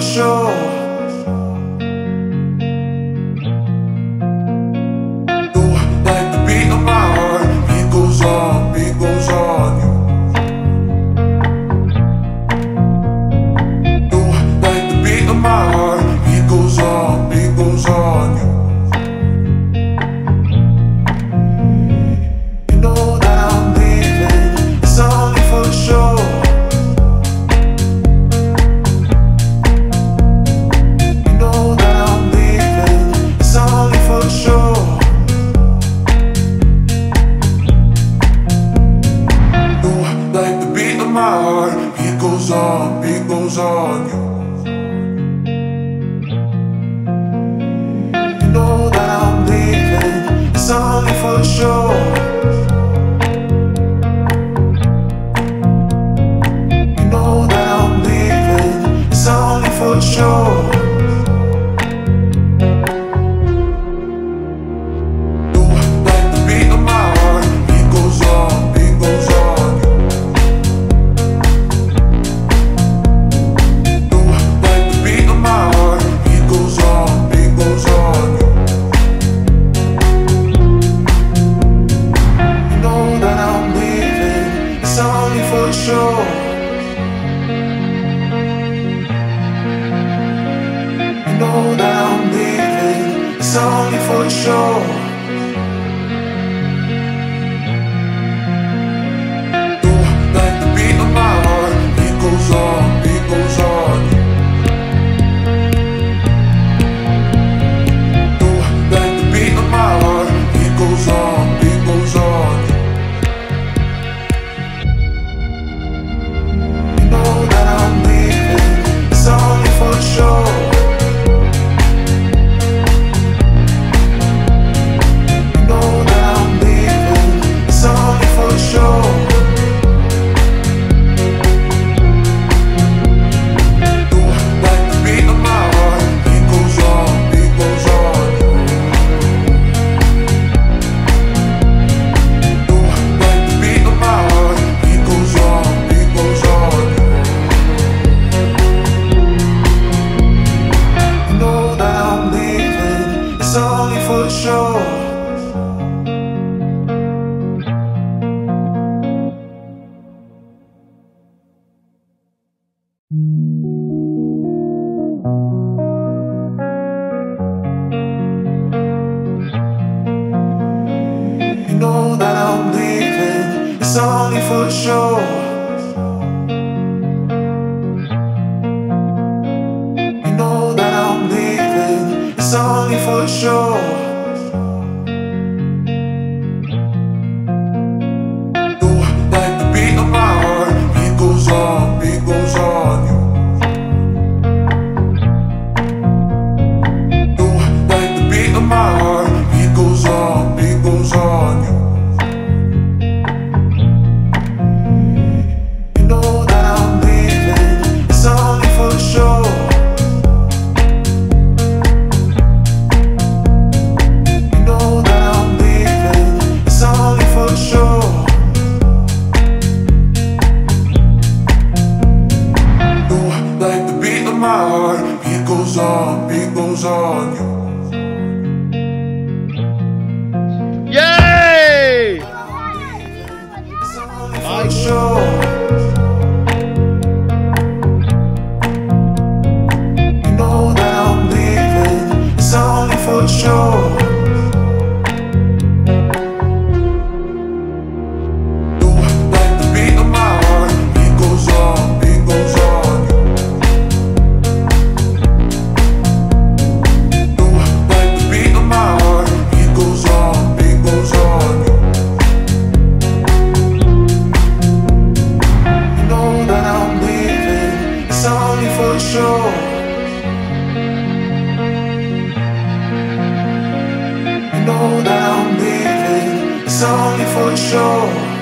show. shore control You know that I'm leaving. It's only for show You know that I'm leaving, it's only for show. You know that I'm leaving, it's only for show. on you. song before the show.